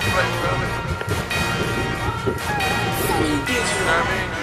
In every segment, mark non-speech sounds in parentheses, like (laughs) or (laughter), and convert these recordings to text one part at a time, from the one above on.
Sunny. You know what I mean?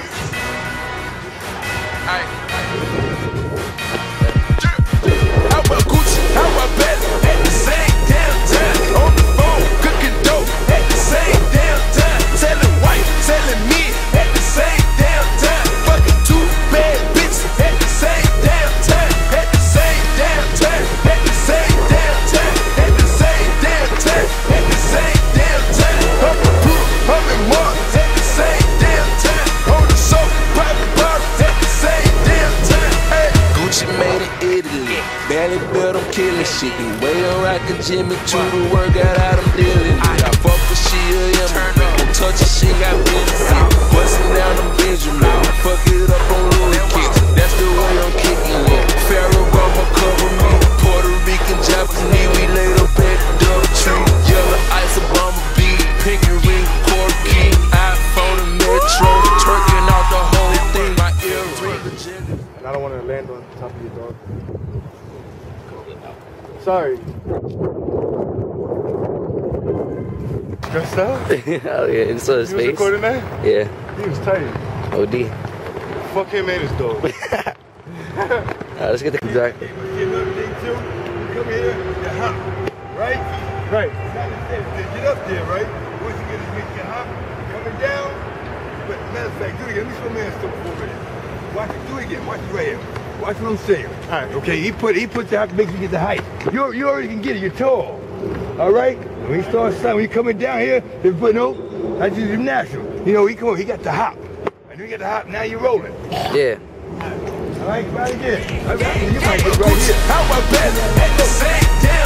Barely built, I'm killing shit. The way I'm rockin' Jimmy to the workout out, I'm dealing it. I fuck with she a Emma. Don't touch her, she got business. Bustin' down them Benjamin. Fuck it up on Louis kicks. That's the way I'm kicking it. Ferragamo cover me. Puerto Rican, Japanese, we laid up at the double tree. Yellow ice, Obama beat. Pinky ring, corky. iPhone and Metro. Twerking out the whole thing. My earring. And I don't want to land on top of your dog. Sorry. Dressed up? (laughs) oh yeah, and so his You was face. recording that? Yeah, He was tight. OD. Fuck him and his dog. (laughs) Alright, let's get the exact. Another thing too, you come here, you hop, right? right. Get up there, right? Once you get to make your hop, coming down. But matter of fact, do it again. Let me show man stuff over there. Watch it. Do it again. Watch it right here. Watch what I'm saying. All right. Okay, he put he put the hop makes you get the height. You you already can get it. You're tall. All right. When he starts when he coming down here, he put no. That's just natural. You know, he come he got the hop. And you get the hop. Now you're rolling. Yeah. All right, right again. All right, you might get right here. How about that?